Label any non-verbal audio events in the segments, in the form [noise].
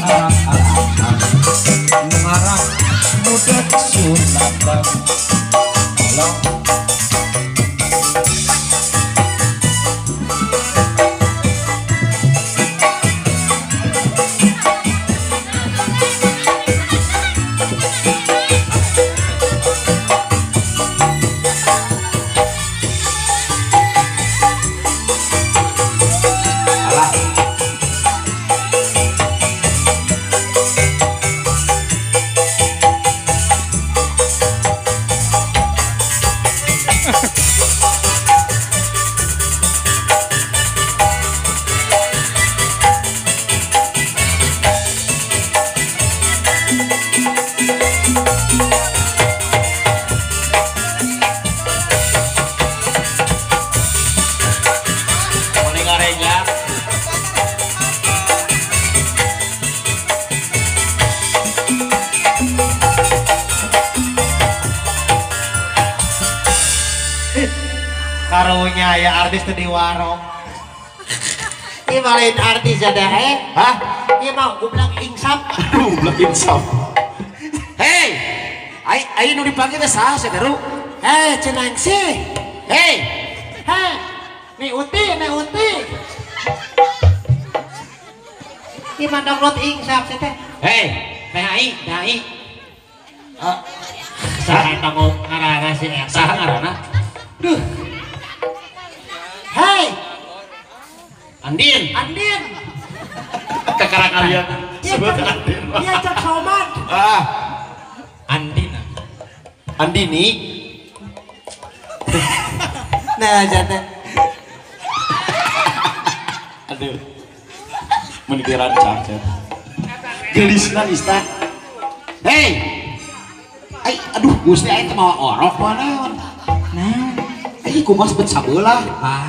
Uh uh karunya ya artis tadi warung ini malain artis ada eh Hah? ini mau gue bilang insap Belum insaf. Hei, ai ai nu dipanggil teh saha saudara? eh cenang sih Hei, heh nih uti nih uti ini mah download insap sih teh hei, PHI, PHI. oh saya tahu ngarana sih Saha ngaranna? duh Andin. Andin Kekarang kalian. Iya, Sebut Cak. Andin. iya cek soman Ah, Andin Andini. nah jadi Aduh. Mun dirancang, Cep. Gelisna Istan. Hei. Ai, aduh, Gusti aing teh mawa orok mana? nah Ai kumaha sebut sabeula? ah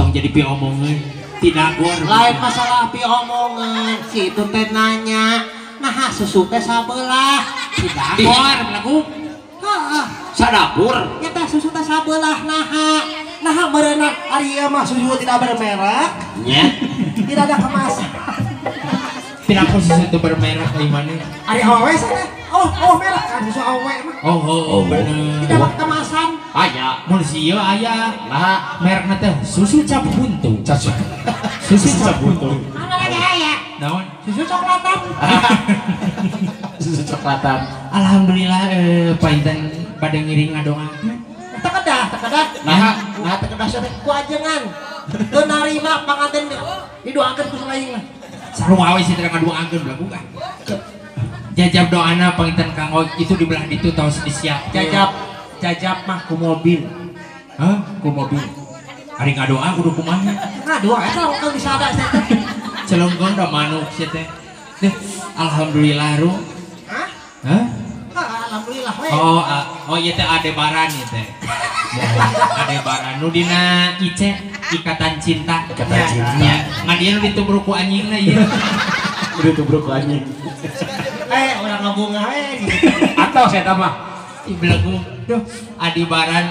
tong jadi pi omongan tidak gor lain masalah pi omongan si itu teh nanya nah susu teh sabelah tidak gor lagu. Sadapur. Ya teh susu teh sabelah naha. Naha berenang ari ieu mah susu tidak bermerek, Nya. tidak ada kemasan. tidak posisi itu bermerek kayak mana Ari awewe sana. Oh, oh merek kan susu awewe mah. oh oh, oh Tidak bener ada kemasan. Aya. mun si ieu aya Nah, merek teh susu cap buntu susu cap buntu Mana lagi aya? naon Susu coklatan. [laughs] susu coklatan. alhamdulillah eh painten pada ngiring ngadoakeun Teu kedah, teu kedah. Nah, nah teh kedah teh. Ku ajengan. Teu narima panganten didoakeun ku selain mah. sarua we sih teh ngadoakeun lagu kan jajab doana painten kang Oj itu di belah ditu tos disiap Jajab, jajab mah ku mobil. Hah? Ku mobil. Hari ngadoa kudu kumaha? Nah, dua eta kalau bisa ada saya teh. Da manuk sih teh. Deh, alhamdulillah ru. Hah? Hah? Ah, Alhamdulillah we. Oh, oh ieu teh Adebaran ieu teh. Ya, Adebaran nu dina IC Ikatan Cinta. Ikatan Ya, Cinta. Ya, ngadieu ditubruk ku anjingna ieu. Udah [laughs] tubruk ku anjing. Eh, orang ngabunga we. Atau saya tambah. Ih belagu. Duh, Adebaran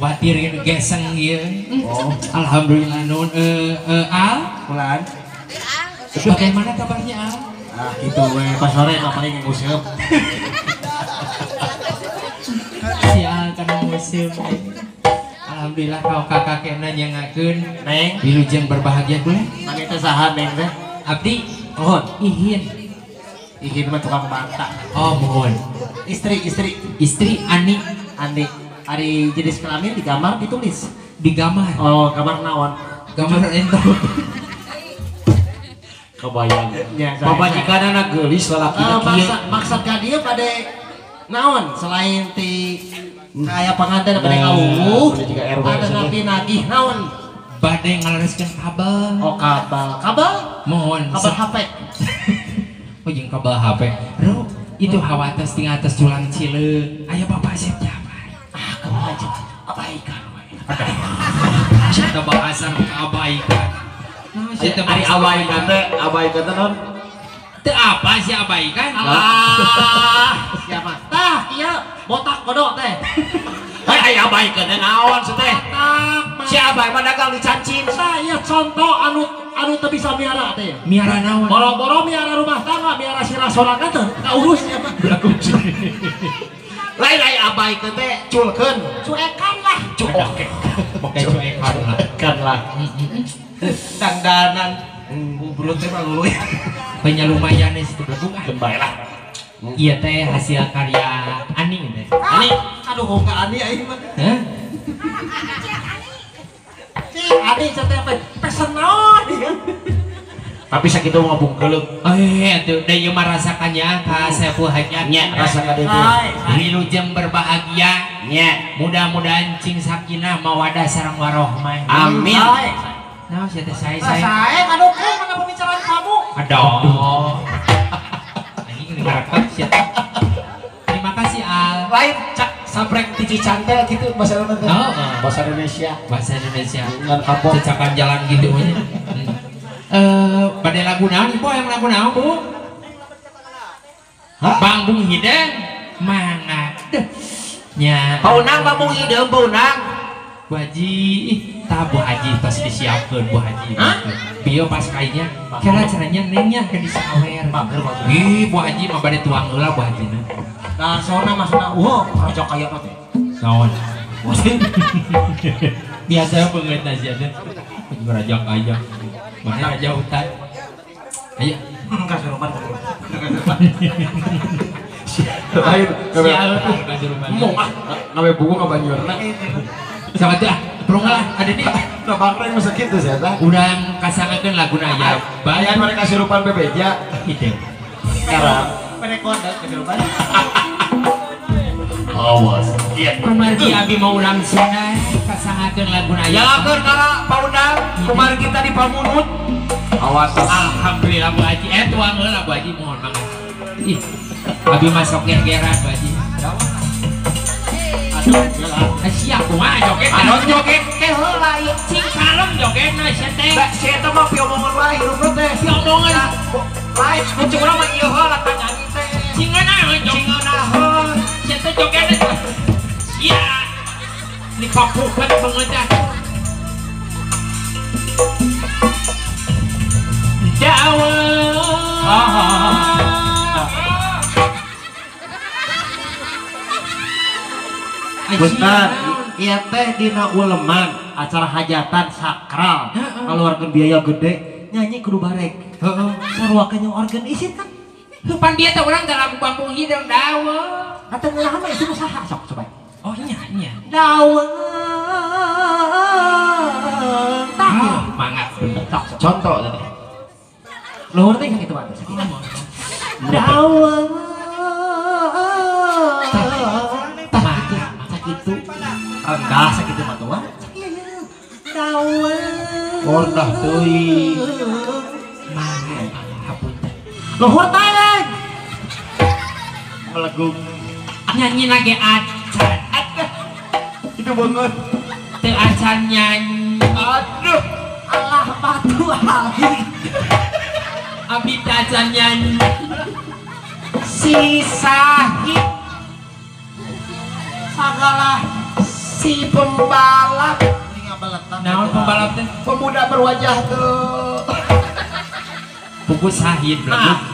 watirin geseng ieu. Oh, Alhamdulillah nun eh eh Al, Bulan. bagaimana kabarnya Al? Ah, gitu we. Pas sore mah paling nguseup. sial karena musim Alhamdulillah kau kakak kena nyangakeun Neng, wilujeng berbahagia boleh mana teh saha neng teh? abdi Mohon, ihin ihin mah tukang banta. oh mohon Istri, istri. istri Ani Andi, hari jenis kelamin di gambar ditulis. digamar Oh, gambar naon? gambar ento [laughs] kebayang. Ya, saya- Pamajikan anak geulis lalaki Eh, kieu. maksud maksud dia pada naon selain ti kayak pengantin pada ngawuh ada nabi nagih naon badai ngalereskeun kabel oh kabel kabel mohon kabel HP oh jeung kabel HP Ro, itu hawa atas tinggal atas culang cileuk aya bapak siap jabat ah kamu aja abaikan we. Siapa bahasa abaikan Nah, siapa Ari bahasa abaikan teh, abaikan teh non. Teu apa sih abai kan? Ah, siapa? Tah, iya, botak kodok teh. Aya baik ke naon teh. Si abah mah dagang di cancin. Iya contoh anu anu teu bisa miara teh. Miara naon? Boro-boro miara rumah tangga, miara sirah sorangan teh, urus ya mah. Lain aya abai ke teh culkeun. Cuekan lah. Oke. Pakai cuekan lah. Kan lah. Dandanan. Bubrut teh mah luluy. Banyak lumayan nih situ belakang ah. Bae lah. Iya teh hasil karya Ani teh. Ani, aduh kok enggak Ani aing mah. Si Ani teh apa? Pesen naon? Tapi sakitu ngobung geuleuh. Oh iya tuh, da ieu mah rasakannya ka Saiful Hajat. Nya rasakan itu. Hai. Wilujeng berbahagia. Nya. Mudah-mudahan cing sakinah mawadah sareng warohmah. Amin. Nah, saya teh saya Nah, saya. saya aduh kok mana pembicaraan kamu? Aduh. Anjing [laughs] ini ngerekam sih. Terima kasih Al. Lain cak sabrek tici cantel gitu bahasa Indonesia. Oh, oh. Bahasa Indonesia. Bahasa Indonesia. Dengan kapok. Cecakan jalan gitu aja. [laughs] Hmm. Eh, pada lagu naon Ibu yang lagu naon Bu? Hah? Bang Bung Hideng. Mana? Nya. Paunang mamung hideung paunang. Bu Haji, ih, tah Bu Haji tos disiapkeun Bu Haji. Hah? Bio pas kayaknya, kira caranya nengnya ke disawer. Ih, Bu Haji mah bade tuang heula Bu Haji na. Nah, soalnya maksudnya, wah, raja kaya apa teh? Naon? Biasa banget nasi ada. Raja kaya. Mana raja hutan? Ayo. Kasurupan. Lain kasurupan. Mung ah ngawe buku ka Banyuwanna. Sama tuh ah, perung lah ada nih. Nah, bangkreng masa kitu sia tah. Urang kasangakeun laguna ya. Bayan Banyak mereka kasurupan bebeja. hidung. Sekarang Awas. Iya. Kumargi abi mau urang sana kasangakeun laguna ya. Nyalakeun kala paundang kemarin kita di Pamunut. Awas. Alhamdulillah Bu Haji. Eh tuang heula Bu Haji mohon. Ih. Abi masuk gegeran Bu Haji. Aduh. Ah, Siap kumaha joget. Anon joget ke heula ieu. Cing kalem jogetna sia teh. Da si eta mah piomongan wae hirupna teh. Si omongan. Lain kucing urang mah ieu heula ka Bentar, iya teh dina uleman acara hajatan sakral. Heeh. keluarga biaya gede nyanyi kudu barek. Sarua yang organ isin kan Pan dia teh urang dalam bangkung hidung dawa. atau ngelahan mah itu usaha sok coba Oh iya iya. daun tah Ah, mangga. sok Contoh tadi. luhur teh gitu mah daun Mangga. sakitu rendah sakitu mah tuh daun Ordah teuing. Hapunten. luhur teh Melegung. Nyanyi lagi acan. Itu banget. Teu acan nyanyi. Aduh. Allah batu halik Abi teu acan nyanyi. Si Sahid segala si pembalap Naon pembalap teh? pemuda berwajah tuh Buku sahid Ah.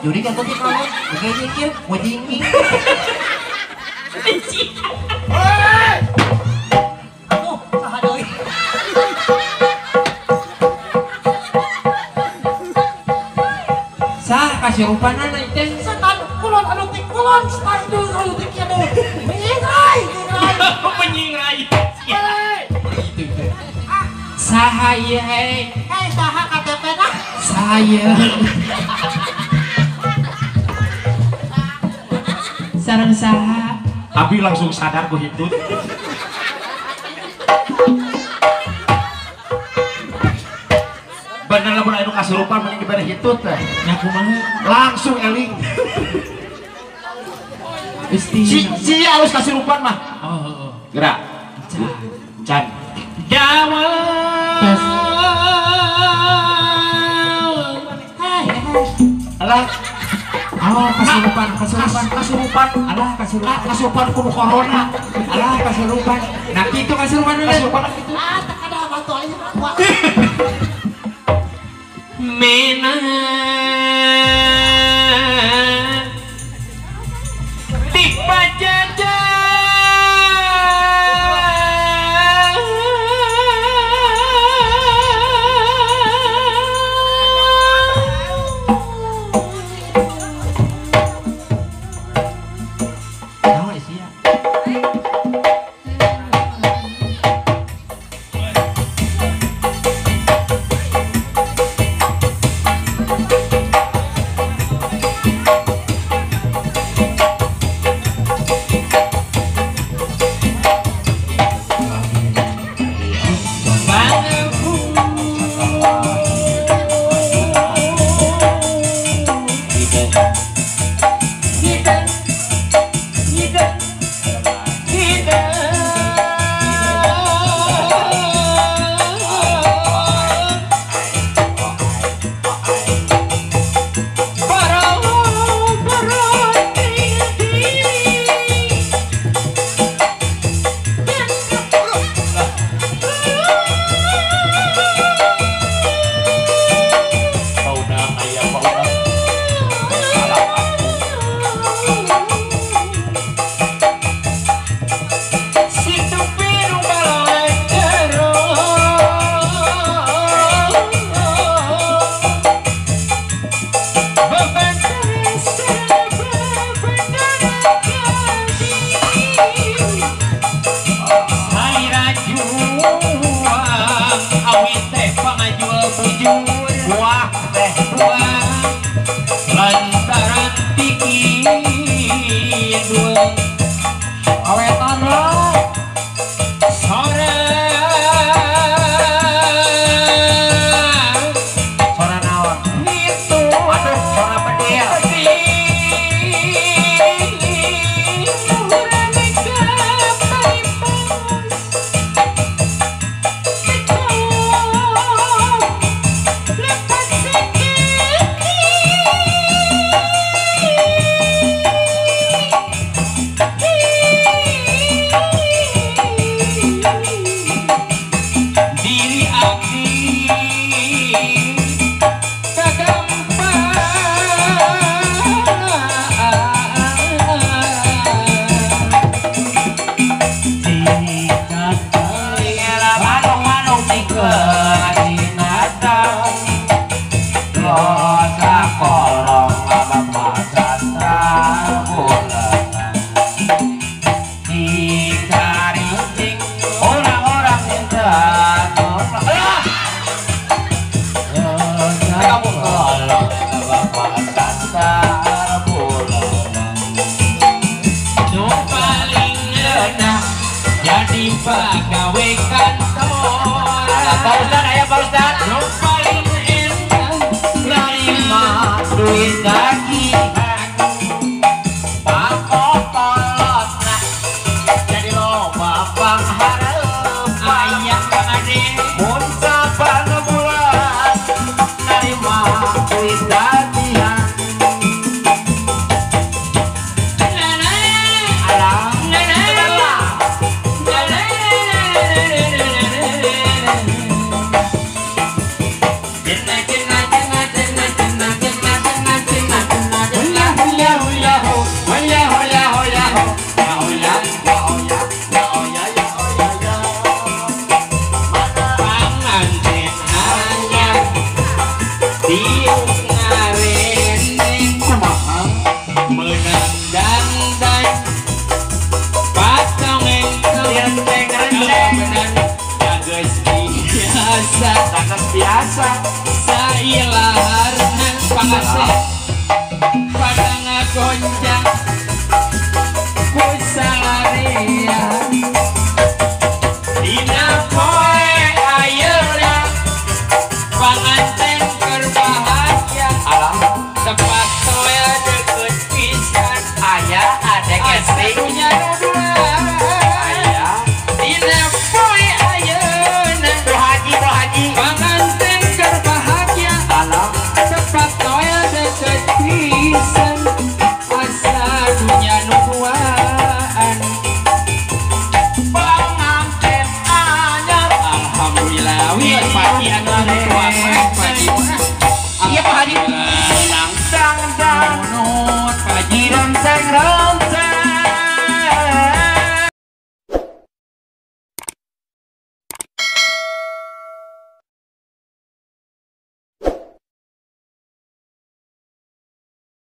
juri kan pikir kamu. Oke, pikir, mau jingking. Aduh, saha deui. kasurupan anak itu. Setan kulon anu tik kulon style dulu anu tik ya dulu. Menyingrai, menyingrai. [laughs] Menyingrai. Itu teh. Saha ieu hei? Hei, saha KTP dah. Saya. Sarang saha? Abi langsung sadar ku hitut. Bener lamun anu kasurupan mending dibere hitut teh. Nya kumaha? Langsung eling. Gusti. Si alus kasurupan mah. Oh, oh, oh. Gerak. Can. Dawa. Hei, hei. Alah, Oh, kasurupan, kasurupan. kasurupan. Alah, Ah, kasurupan. kasurupan kudu corona. Alah, kasurupan. Nah, itu kasurupan dulu. Kasurupan gitu. Ah, tak ada batu aja. Wah. [laughs] Paus Dad, ayah have Paus Dad. Nobody in. Panganten hanya This.